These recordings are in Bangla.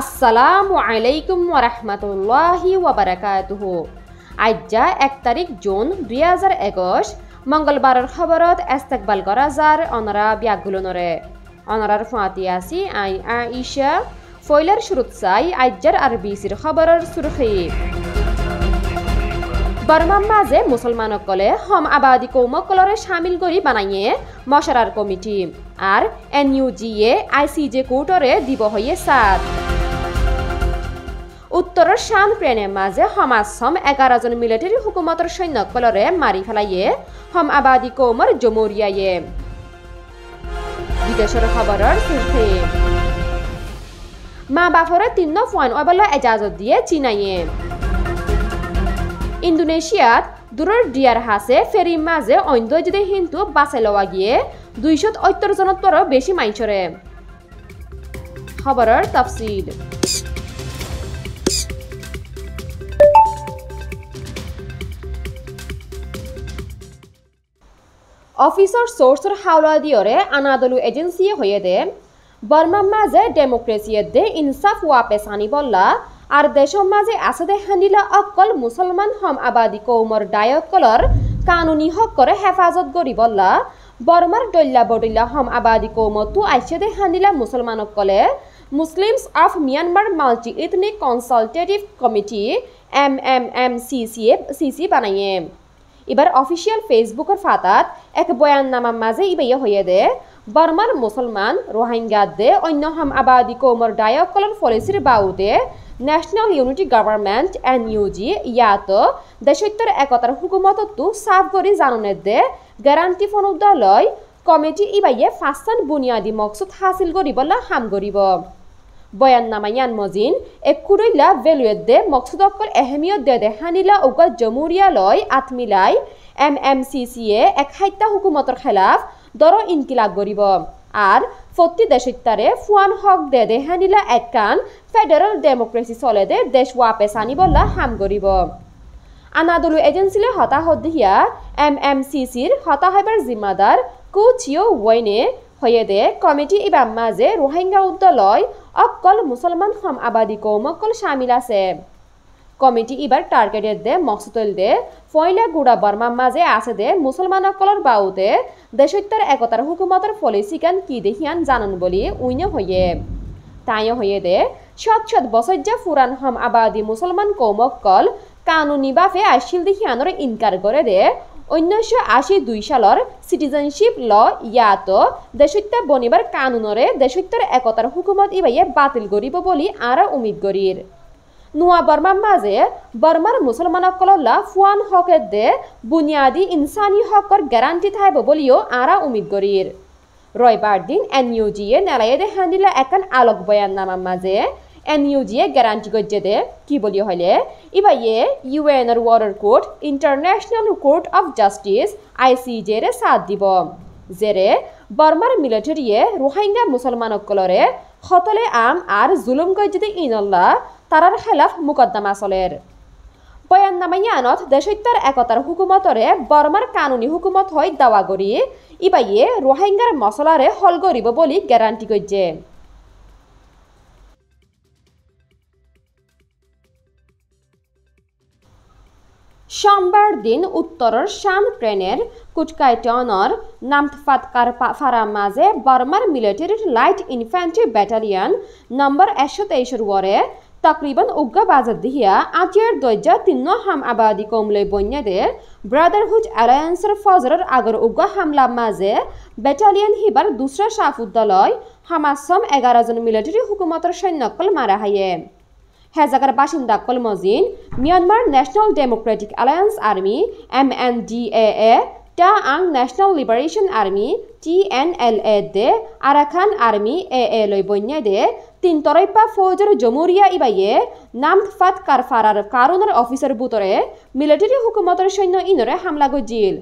আসসালামু আলাইকুম ওরহমতুল্লাহি ওবরাকাতুহু আজ্জা এক তারিখ জুন দুই হাজার একুশ। মঙ্গলবারের খবরত এস্তেকবাল করা যার অনরা ব্যাগুলনরে অনরার ফুয়াতি আসি আই আইসা ফয়লার শুরুত চাই আজ্জার আর বিসির খবরের সুরখি। বর্মার মাঝে মুসলমানসকলে হম আবাদী কৌমকলরে সামিল কৰি বানাইয়ে মশারার কমিটি। আর এন ইউ জি এ আই সি জে কোর্টরে দিব হইয়ে সাত। উত্তরের শান মাঝে সমাজ সম এগারোজন মিলিটারি হুকুমতর সৈন্যসকলরে মারি ফেলাইয়ে হম আবাদী কৌমর জমুরিয়ায়ে বিদেশের খবরের সুরখি মা বাফরে তিন্ন ফোন অবলা এজাজত দিয়ে চিনাইয়ে। ইন্দোনেশিয়াত দূৰৰ ডিয়াৰ হাছে ফেৰী মাজে অন্য যদি হিন্দু বাছে লোৱা গিয়ে দুইশত সত্তৰ জনতৰো বেছি মাইছৰে খবৰৰ তফচিল অফিচৰ চৰ্চৰ হাওলা দিয়ৰে আনাদলু এজেঞ্চিয়ে হৈয়ে দে বৰ্মাৰ মাজে ডেমক্ৰেচিয়ে দে ইনচাফ ৱাপে চানি বল্লা আৰু দেশৰ মাজে আছে দে সান্দিলা অকল মুছলমান হম আবাদী কৌমৰ দায়কলৰ কানুনী হকৰে হেফাজত গঢ়ি বল্লা বৰ্মাৰ দল্যা বদল্যা হম আবাদী কৌমতো আইছে দে সান্দিলা মুছলমানক ক'লে Muslims of Myanmar multi ethnic consultative committee M M M C C A C C বানায়ে এবার অফিসিয়াল ফেসবুকের ফাতাত এক বয়াননামার মাঝে ইবাইয়া হয়ে দে বর্মার মুসলমান রোহিঙ্গা দে অন্য হাম আবাদী কৌমর ডায়কলর পলিসির বাউতে national unity government N U G ইয়াত দেশত্বর একতার হুকুমততো সাফ করে জাননে দে গ্যারান্টি ফনুদ্দ লয় কমিটি ইবাইয়ে ফাঁসান বুনিয়াদী মকসুদ হাসিল করিবলা হাম করিব। বয়াননামা ইয়ান মজিন একুরইলা ভেলুয়েত দে মকসুদকল এহেমিয়ত দে দে হানিলা উগত জমুরিয়া লয় আতমিলাই এম এম সি সি এ এক সাহিত্য হুকুমতর খেলাফ দর ইনকিলাব করিব আর ফত্তি দেশত্যারে ফুয়ান হক দে দে হানিলা একান ফেডারেল ডেমোক্রেসি চলে দে দেশ ওয়াপেস আনিবলা হাম করিব আনাদলু এজেন্সিলে হতাহত দিয়া এম এম সি সির হতাহবার জিম্মাদার কুচিও ওয়াইনে হয়ে দে কমিটি ইবাম মাঝে রোহিঙ্গা উদ্দলয় অকল মুসলমান হম আবাদী কৌমকল সামিল আছে। কমিটি এবার টার্গেটের দে, মকসুদল দে, ফয়লা গুড়া বর্মার মাঝে আছে দে মুসলমান অকলর বাউতে দেশত্যার একতার হুকুমতর পলিসিকান কি দেখিয়ান জানন বলি উইনে হয়ে। তাইও হয়ে দে, সৎ সৎ বছর ফুরান হম আবাদী মুসলমান কৌমকল কানুনি বাফে আইসিল দেখিয়ানোর ইনকার করে দে উনৈশ আশী দুই সালৰ চিটিজেনশ্বিপ ল ইয়াত দেশত্য বনিবার কানুনরে দেশত্যার একতার হুকুমত ইবাইয়ে বাতিল করিব বলি আরা উমিদ করির নোয়া বর্মার মাঝে বর্মার মুসলমানসকলল্লা ফুয়ান হকের দে বুনিয়াদী ইনসানি হকর গ্যারান্টি থাইব বলিও আরা উমিদ করির রয়বার দিন এন ইউ জিয়ে নেলাইয়ে দে হান্দিলা একান আলোক বয়ান নামার মাঝে এন ইউ জিয়ে গ্যারান্টি করছে দে কি বলি হলে ইবাইয়ে ইউএনর world court international court of justice I C J রে সাথ দিব জেরে বর্মার মিলিটারিয়ে রোহিঙ্গা মুসলমানসকলরে খতলে আম আর জুলুম গজ্জেদে ইনল্লা তারার খেলাফ মুকদ্দমা চলের বয়াননামাইয়ানত দেশত্যার একতার হুকুমতরে বর্মার কানুনি হুকুমত হয় দাওয়া করি ইবাইয়ে রোহিঙ্গার মশলারে হল করিব বলি গ্যারান্টি করছে সোমবার দিন উত্তরের শান ট্রেনের কুটকাইটনের নামথফাতকার ফারা মাঝে বর্মার মিলিটারির লাইট ইনফ্যান্ট্রি ব্যাটালিয়ন নম্বর একশো তেইশের ওয়ারে তকরিবান উগ্গা বাজার দিহিয়া আতিয়ার দৈজা তিন্ন হাম আবাদী কমলে বন্যাদে ব্রাদারহুড অ্যালায়েন্সের ফজরের আগর উগ্গা হামলা মাঝে ব্যাটালিয়ন হিবার দুসরা সাফুদ্দলয় হামাসম এগারো জন মিলিটারি হুকুমতের সৈন্যকল মারা হাইয়ে। হেজাগার বাসিন্দা কলমজিন Myanmar national democratic alliance army M N D A A Ta'ang national liberation army T N L A they Arakan army A A লৈ বন্যা দে তিন তরৈপা ফৌজর জমুরিয়া ইবাইয়ে নাম ফাত কারফারার কারণের অফিসার বুতরে মিলিটারি হুকুমতের সৈন্য ইনরে হামলা গজিল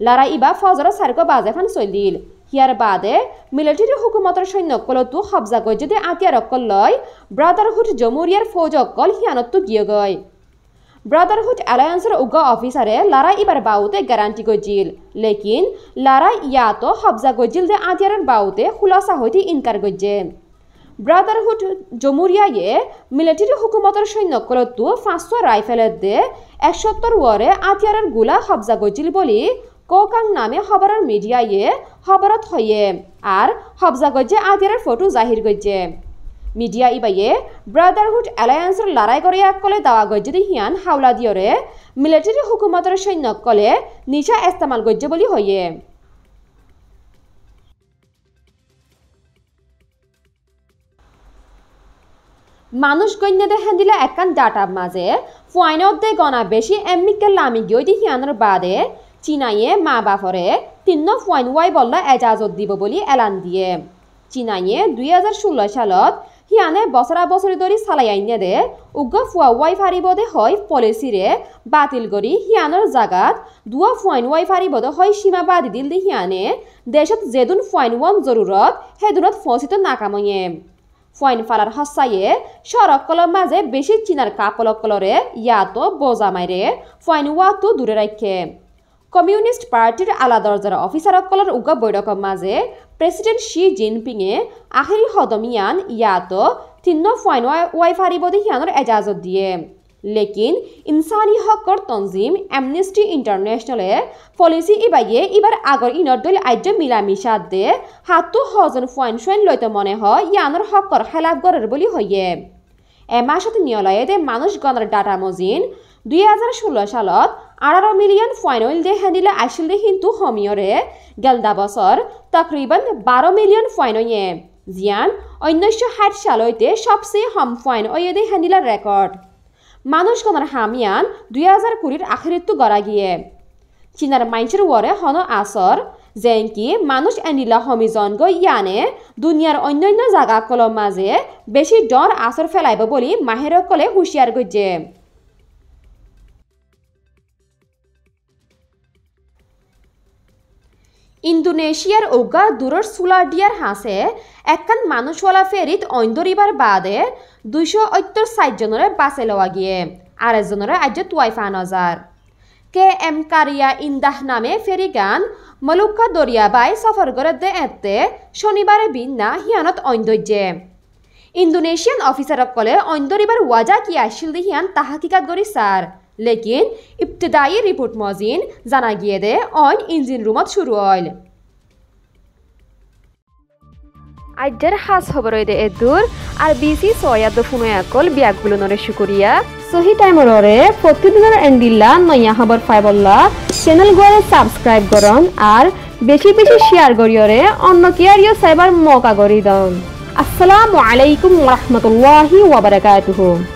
লারা ইবা ফজর সার্ক বাজেফান চলিল হিয়ার বাদে মিলিটারি হুকুমতৰ সৈন্যসকলতো কব্জা কৰি যদি আতিয়াৰসকল লয় ব্ৰাদাৰহুড জমুৰিয়াৰ ফৌজসকল সিয়ানতো গিয়ে গয় ব্রাদারহুড অ্যালায়েন্সের উগ্র অফিসারে লারা ইবার বাউতে গ্যারান্টি গজিল লেকিন লারা ইয়াতো হবজা গজিল যে আতিয়ারের বাউতে খুলাসা হইতে ইনকার গজে ব্রাদারহুড জমুরিয়ায়ে মিলিটারি হুকুমতর সৈন্যকলতো পাঁচশো রাইফেলের দে একসত্তর ওয়ারে আতিয়ারেরগুলা হবজা গজিল বলি কোকাং নামে খবরের মিডিয়ায়ে খবরত হয়ে আর হবজা গজ্জে আতিয়ারের ফটো জাহির গজ্জে। মিডিয়া ইবাইয়ে ব্রাদারহুড এলায়েন্সের লড়াই করে এক কলে দাওয়া গজ্জে হিয়ান হাওলা দিয়রে মিলিটারি হুকুমতের সৈন্যকলে নিশা ইস্তেমাল গজ্জে বলি হয়ে। মানুষ গণ্যদে হেন্দিলে একান ডাটার মাঝে ফুয়াইনত দে গনা বেশি এমিকে লামি গিয়ে হিয়ানোর বাদে চিনাইয়ে মা বাফরে তিন্ন ফুয়াইন ওয়াই বল্লা এজাজত দিব বলি এলান দিয়ে। চিনাইয়ে দুই হাজার ষোলো সালত হিয়ানে বছরা বছরি ধরি চালাই আইনে দে উগ্র ফুয়া ওয়াই ফারিব দে হয় পলিচিরে বাতিল করি হিয়ানোর জাগাত দুয়া ফুয়াইন ওয়াই ফারিব দে হয় সীমা বাদি দিল দি হিয়ানে দেশত যেদুন ফুয়াইন ওয়ান জরুরত সেদুনত ফসিত নাকাময়ে। ফাইন ফালার হসাইয়ে সড়ক কলর মাঝে বেশি চিনার কাপলক কলরে ইয়াতো বোজা মাইরে ফাইন ওয়াতো দূরে রাখে কমিউনিস্ট পার্টির আলা দরজার অফিসারক কলর উগা বৈঠকৰ মাঝে প্রেসিডেন্ট শি জিনপিংয়ে আখেরি হদমিয়ান ইয়াতো তিন্ন ফাইন ওয়াই ফারিব হিয়ানোর এজাজত দিয়ে। লেকিন ইনসানি হকর তঞ্জিম এমনেস্টি ইন্টারন্যাশনালে পলিসি ইবাইয়ে এবার আগর ইনর দল আজ্য মিলামিশা দে হাতু হজন ফুয়াইন ফুয়াইন লইতে মনে হয় ইয়ানোর হকর খেলাফ গরের বলি হইয়ে এমাসত নিয়লয়ে দে মানুষ গণর ডাটা মজিন দুই হাজার ষোলো সালত আঠারো মিলিয়ন ফাইনল দে হ্যান্ডিলে আইসিল দে কিন্তু হমিয়রে গেলদা বছর তকরিবান বারো মিলিয়ন ফাইনয়ে জিয়ান উনিশশো ষাট সালইতে সবচেয়ে হম ফাইন ওয়ে দে হ্যান্ডিলার রেকর্ড মানুষ কনার হামিয়ান দুই হাজার কুড়ির আখেরিত্তু গড়া গিয়ে। চীনার মাইন্সের ওরে হন আসর যেনকি মানুষ এনিলা হমিজন গৈ ইয়ানে দুনিয়ার অন্যান্য জাগা কলম মাঝে বেশি ডর আসর ফেলাইব বলি মাহেরকলে হুঁশিয়ার গজ্জে ইন্দোনেশিয়ার ওগা দূরের সুলাডিয়ার হাসে একখান মানুষওয়ালা ফেরিত ঐন্দরিবার বাদে দুইশো ঐত্তর ষাটজনরে বাসে লওয়া গিয়ে, আর একজনরে আজ তুয়াইফা নজার কে এম কারিয়া ইন্দাহ নামে ফেরি গান মলুক্কা দরিয়াবাই সফর করে দে এতে শনিবারে বিন্না হিয়ানত ঐন্দর্যে ইন্দোনেশিয়ান অফিসারক কলে ঐন্দরিবার ওয়াজা কি আসিল হিয়ান তাহাকিকাত গরি সার। রিপোর্ট মজিন জানা গিয়ে দে অন ইঞ্জিন রুমত শুরু হইল আজ্জার হাস খবর দে এদুর আর বিসি সয়াদ ফুনো একল বিয়াগুলো নরে শুকরিয়া সহি টাইমরে প্রতিদিনের এন্ডিল্লা নয়া খবর ফাইবল্লা চ্যানেল গড়ে সাবস্ক্রাইব করন আর বেশি বেশি শেয়ার করিয়রে অন্য কেয়ারিও সাইবার মকা করি দন আসসালামু আলাইকুম ওয়া রাহমাতুল্লাহি ওয়া বারাকাতুহু